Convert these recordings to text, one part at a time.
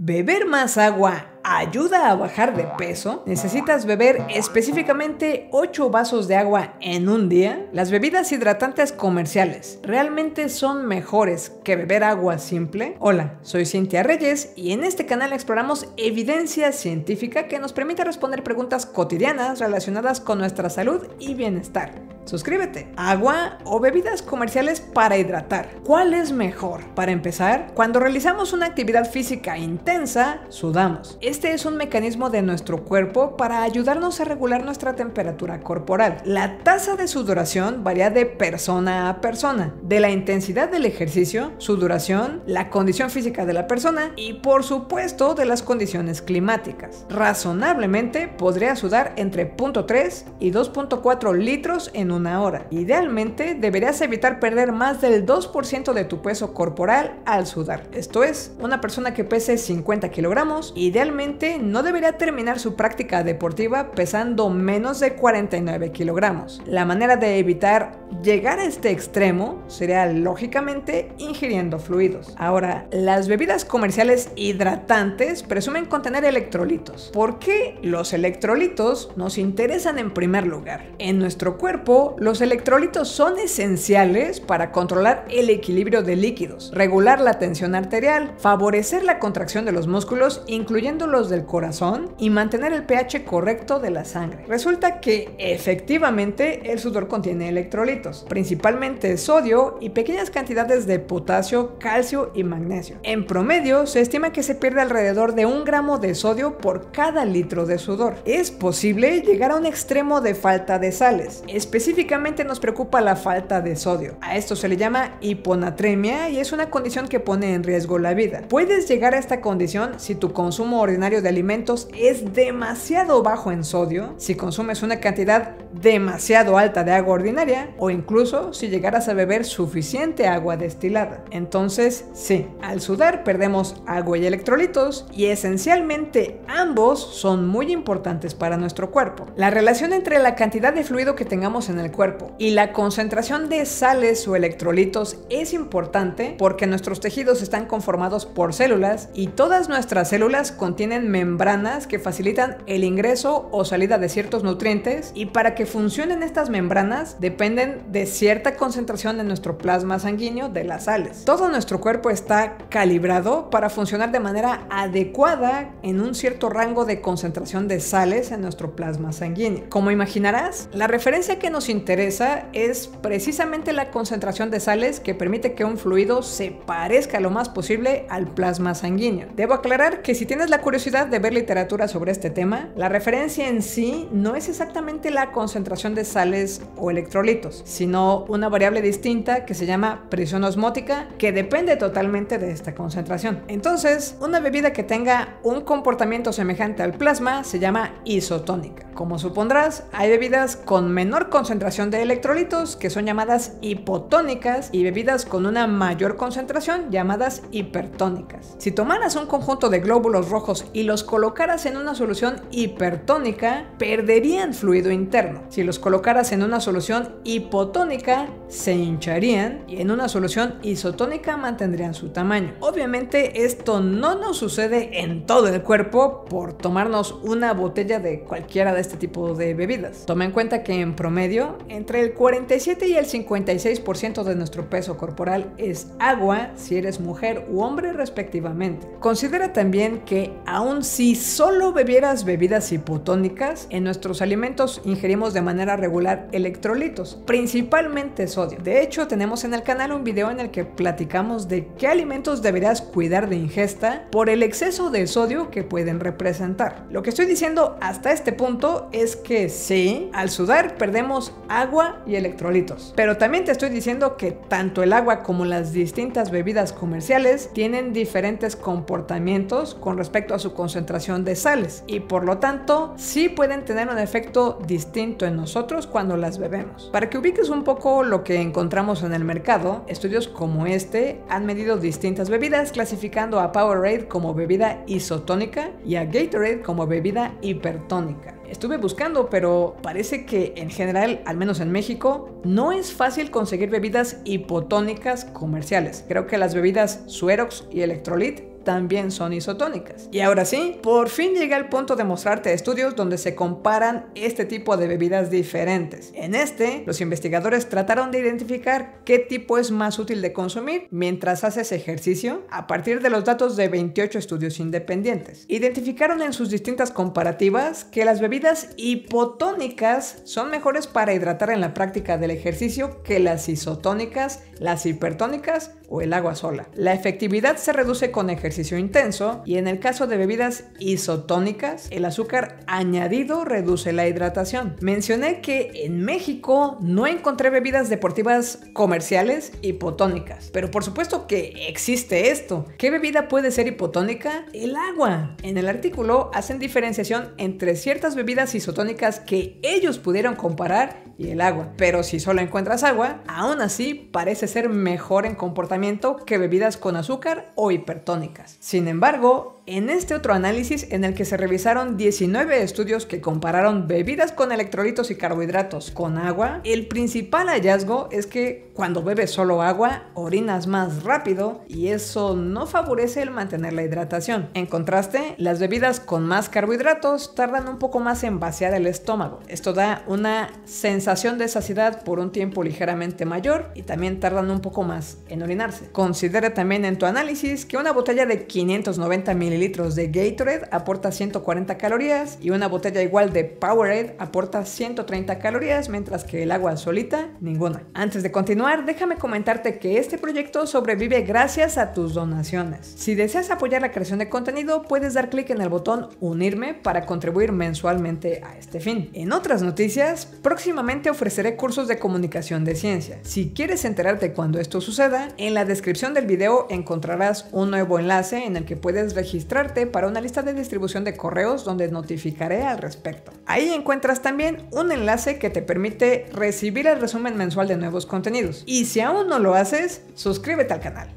¿Beber más agua ayuda a bajar de peso? ¿Necesitas beber específicamente 8 vasos de agua en un día? ¿Las bebidas hidratantes comerciales realmente son mejores que beber agua simple? Hola, soy Cintia Reyes y en este canal exploramos evidencia científica que nos permite responder preguntas cotidianas relacionadas con nuestra salud y bienestar. Suscríbete. ¿Agua o bebidas comerciales para hidratar? ¿Cuál es mejor? Para empezar, cuando realizamos una actividad física intensa, sudamos. Este es un mecanismo de nuestro cuerpo para ayudarnos a regular nuestra temperatura corporal. La tasa de sudoración varía de persona a persona, de la intensidad del ejercicio, su duración, la condición física de la persona y por supuesto de las condiciones climáticas. Razonablemente podría sudar entre 0.3 y 2.4 litros en un una hora. Idealmente deberías evitar perder más del 2% de tu peso corporal al sudar. Esto es, una persona que pese 50 kilogramos idealmente no debería terminar su práctica deportiva pesando menos de 49 kilogramos. La manera de evitar llegar a este extremo sería lógicamente ingiriendo fluidos. Ahora, las bebidas comerciales hidratantes presumen contener electrolitos. ¿Por qué los electrolitos nos interesan en primer lugar? En nuestro cuerpo los electrolitos son esenciales para controlar el equilibrio de líquidos, regular la tensión arterial, favorecer la contracción de los músculos, incluyendo los del corazón, y mantener el pH correcto de la sangre. Resulta que efectivamente el sudor contiene electrolitos, principalmente sodio y pequeñas cantidades de potasio, calcio y magnesio. En promedio, se estima que se pierde alrededor de un gramo de sodio por cada litro de sudor. Es posible llegar a un extremo de falta de sales, específicamente Específicamente nos preocupa la falta de sodio. A esto se le llama hiponatremia y es una condición que pone en riesgo la vida. Puedes llegar a esta condición si tu consumo ordinario de alimentos es demasiado bajo en sodio, si consumes una cantidad demasiado alta de agua ordinaria o incluso si llegaras a beber suficiente agua destilada. Entonces, sí, al sudar perdemos agua y electrolitos y esencialmente ambos son muy importantes para nuestro cuerpo. La relación entre la cantidad de fluido que tengamos en el cuerpo. Y la concentración de sales o electrolitos es importante porque nuestros tejidos están conformados por células y todas nuestras células contienen membranas que facilitan el ingreso o salida de ciertos nutrientes y para que funcionen estas membranas dependen de cierta concentración en nuestro plasma sanguíneo de las sales. Todo nuestro cuerpo está calibrado para funcionar de manera adecuada en un cierto rango de concentración de sales en nuestro plasma sanguíneo. Como imaginarás, la referencia que nos interesa es precisamente la concentración de sales que permite que un fluido se parezca lo más posible al plasma sanguíneo. Debo aclarar que si tienes la curiosidad de ver literatura sobre este tema, la referencia en sí no es exactamente la concentración de sales o electrolitos, sino una variable distinta que se llama presión osmótica que depende totalmente de esta concentración. Entonces, una bebida que tenga un comportamiento semejante al plasma se llama isotónica. Como supondrás, hay bebidas con menor concentración de electrolitos que son llamadas hipotónicas y bebidas con una mayor concentración llamadas hipertónicas. Si tomaras un conjunto de glóbulos rojos y los colocaras en una solución hipertónica, perderían fluido interno. Si los colocaras en una solución hipotónica, se hincharían y en una solución isotónica mantendrían su tamaño. Obviamente esto no nos sucede en todo el cuerpo por tomarnos una botella de cualquiera de este tipo de bebidas. Toma en cuenta que en promedio entre el 47 y el 56% de nuestro peso corporal es agua si eres mujer u hombre respectivamente. Considera también que aun si solo bebieras bebidas hipotónicas, en nuestros alimentos ingerimos de manera regular electrolitos, principalmente sodio. De hecho, tenemos en el canal un video en el que platicamos de qué alimentos deberías cuidar de ingesta por el exceso de sodio que pueden representar. Lo que estoy diciendo hasta este punto es que sí, al sudar perdemos agua y electrolitos. Pero también te estoy diciendo que tanto el agua como las distintas bebidas comerciales tienen diferentes comportamientos con respecto a su concentración de sales y por lo tanto sí pueden tener un efecto distinto en nosotros cuando las bebemos. Para que ubiques un poco lo que encontramos en el mercado, estudios como este han medido distintas bebidas clasificando a Powerade como bebida isotónica y a Gatorade como bebida hipertónica. Estuve buscando, pero parece que en general, al menos en México, no es fácil conseguir bebidas hipotónicas comerciales. Creo que las bebidas Suerox y Electrolit también son isotónicas. Y ahora sí, por fin llegué al punto de mostrarte estudios donde se comparan este tipo de bebidas diferentes. En este, los investigadores trataron de identificar qué tipo es más útil de consumir mientras haces ejercicio a partir de los datos de 28 estudios independientes. Identificaron en sus distintas comparativas que las bebidas hipotónicas son mejores para hidratar en la práctica del ejercicio que las isotónicas, las hipertónicas o el agua sola. La efectividad se reduce con ejercicio intenso y en el caso de bebidas isotónicas, el azúcar añadido reduce la hidratación. Mencioné que en México no encontré bebidas deportivas comerciales hipotónicas, pero por supuesto que existe esto. ¿Qué bebida puede ser hipotónica? El agua. En el artículo hacen diferenciación entre ciertas bebidas isotónicas que ellos pudieron comparar y el agua, pero si solo encuentras agua, aún así parece ser mejor en comportamiento que bebidas con azúcar o hipertónicas. Sin embargo, en este otro análisis en el que se revisaron 19 estudios que compararon bebidas con electrolitos y carbohidratos con agua, el principal hallazgo es que cuando bebes solo agua, orinas más rápido y eso no favorece el mantener la hidratación. En contraste, las bebidas con más carbohidratos tardan un poco más en vaciar el estómago. Esto da una sensación de saciedad por un tiempo ligeramente mayor y también tardan un poco más en orinarse. Considera también en tu análisis que una botella de 590 ml litros de Gatorade aporta 140 calorías y una botella igual de Powerade aporta 130 calorías, mientras que el agua solita, ninguna. Antes de continuar, déjame comentarte que este proyecto sobrevive gracias a tus donaciones. Si deseas apoyar la creación de contenido, puedes dar clic en el botón Unirme para contribuir mensualmente a este fin. En otras noticias, próximamente ofreceré cursos de comunicación de ciencia. Si quieres enterarte cuando esto suceda, en la descripción del video encontrarás un nuevo enlace en el que puedes registrar para una lista de distribución de correos donde notificaré al respecto. Ahí encuentras también un enlace que te permite recibir el resumen mensual de nuevos contenidos. Y si aún no lo haces, suscríbete al canal.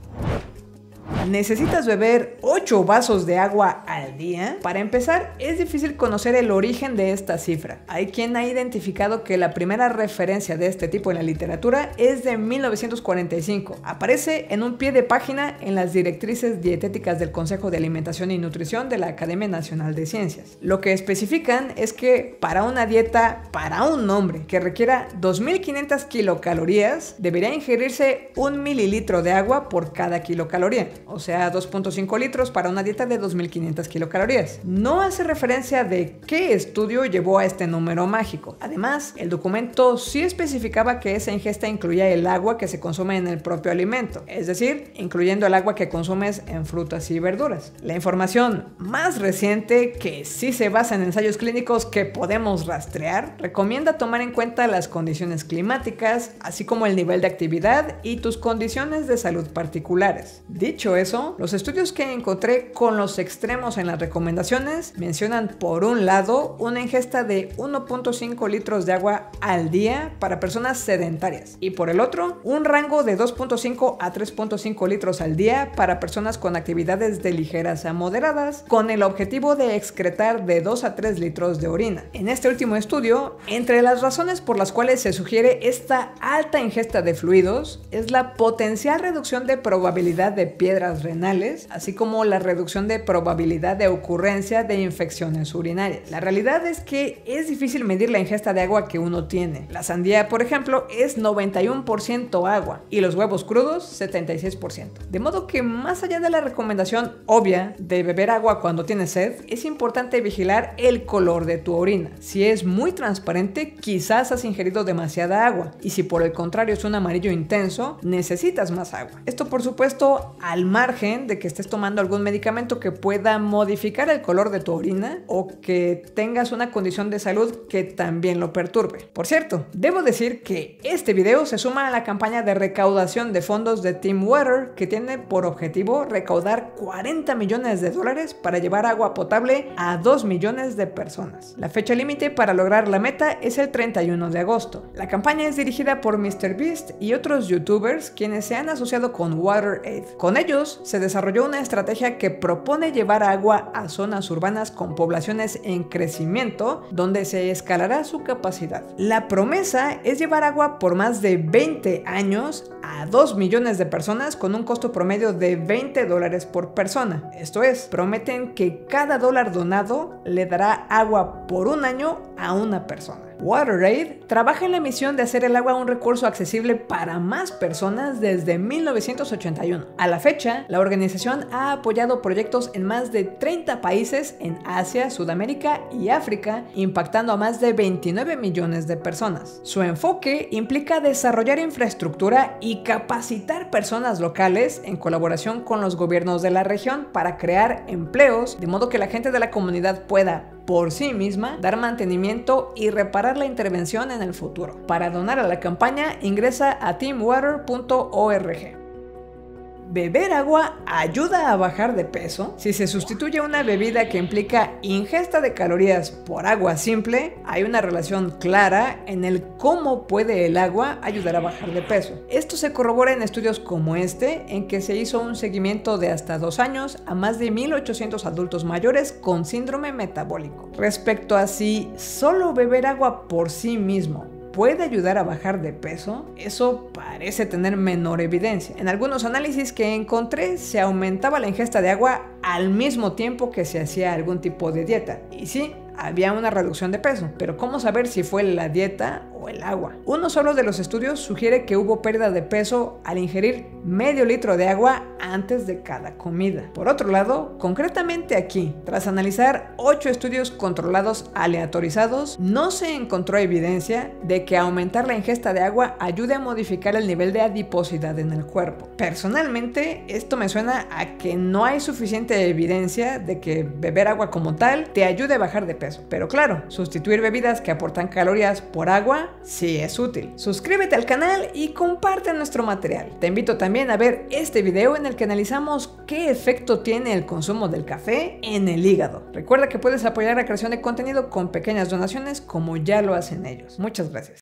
¿Necesitas beber 8 vasos de agua al día? Para empezar, es difícil conocer el origen de esta cifra. Hay quien ha identificado que la primera referencia de este tipo en la literatura es de 1945. Aparece en un pie de página en las directrices dietéticas del Consejo de Alimentación y Nutrición de la Academia Nacional de Ciencias. Lo que especifican es que para una dieta para un hombre que requiera 2.500 kilocalorías, debería ingerirse un mililitro de agua por cada kilocaloría o sea 2.5 litros para una dieta de 2.500 kilocalorías. No hace referencia de qué estudio llevó a este número mágico. Además, el documento sí especificaba que esa ingesta incluía el agua que se consume en el propio alimento, es decir, incluyendo el agua que consumes en frutas y verduras. La información más reciente, que sí se basa en ensayos clínicos que podemos rastrear, recomienda tomar en cuenta las condiciones climáticas, así como el nivel de actividad y tus condiciones de salud particulares. Dicho eso, los estudios que encontré con los extremos en las recomendaciones mencionan por un lado una ingesta de 1.5 litros de agua al día para personas sedentarias y por el otro un rango de 2.5 a 3.5 litros al día para personas con actividades de ligeras a moderadas con el objetivo de excretar de 2 a 3 litros de orina. En este último estudio, entre las razones por las cuales se sugiere esta alta ingesta de fluidos es la potencial reducción de probabilidad de piedras renales, así como la reducción de probabilidad de ocurrencia de infecciones urinarias. La realidad es que es difícil medir la ingesta de agua que uno tiene. La sandía, por ejemplo, es 91% agua y los huevos crudos 76%. De modo que más allá de la recomendación obvia de beber agua cuando tienes sed, es importante vigilar el color de tu orina. Si es muy transparente, quizás has ingerido demasiada agua y si por el contrario es un amarillo intenso, necesitas más agua. Esto por supuesto al de que estés tomando algún medicamento que pueda modificar el color de tu orina o que tengas una condición de salud que también lo perturbe. Por cierto, debo decir que este video se suma a la campaña de recaudación de fondos de Team Water que tiene por objetivo recaudar 40 millones de dólares para llevar agua potable a 2 millones de personas. La fecha límite para lograr la meta es el 31 de agosto. La campaña es dirigida por MrBeast y otros youtubers quienes se han asociado con WaterAid. Con ello se desarrolló una estrategia que propone llevar agua a zonas urbanas con poblaciones en crecimiento, donde se escalará su capacidad. La promesa es llevar agua por más de 20 años a 2 millones de personas con un costo promedio de 20 dólares por persona. Esto es, prometen que cada dólar donado le dará agua por un año a una persona. WaterAid trabaja en la misión de hacer el agua un recurso accesible para más personas desde 1981. A la fecha, la organización ha apoyado proyectos en más de 30 países en Asia, Sudamérica y África, impactando a más de 29 millones de personas. Su enfoque implica desarrollar infraestructura y capacitar personas locales en colaboración con los gobiernos de la región para crear empleos, de modo que la gente de la comunidad pueda por sí misma, dar mantenimiento y reparar la intervención en el futuro. Para donar a la campaña, ingresa a teamwater.org. ¿Beber agua ayuda a bajar de peso? Si se sustituye una bebida que implica ingesta de calorías por agua simple, hay una relación clara en el cómo puede el agua ayudar a bajar de peso. Esto se corrobora en estudios como este, en que se hizo un seguimiento de hasta dos años a más de 1.800 adultos mayores con síndrome metabólico. Respecto a si solo beber agua por sí mismo puede ayudar a bajar de peso, eso parece tener menor evidencia. En algunos análisis que encontré se aumentaba la ingesta de agua al mismo tiempo que se hacía algún tipo de dieta. Y sí, había una reducción de peso, pero ¿cómo saber si fue la dieta el agua? Uno solo de los estudios sugiere que hubo pérdida de peso al ingerir medio litro de agua antes de cada comida. Por otro lado, concretamente aquí, tras analizar 8 estudios controlados aleatorizados, no se encontró evidencia de que aumentar la ingesta de agua ayude a modificar el nivel de adiposidad en el cuerpo. Personalmente, esto me suena a que no hay suficiente evidencia de que beber agua como tal te ayude a bajar de peso. Pero claro, sustituir bebidas que aportan calorías por agua sí es útil. Suscríbete al canal y comparte nuestro material. Te invito también a ver este video en el que analizamos qué efecto tiene el consumo del café en el hígado. Recuerda que puedes apoyar la creación de contenido con pequeñas donaciones como ya lo hacen ellos. Muchas gracias.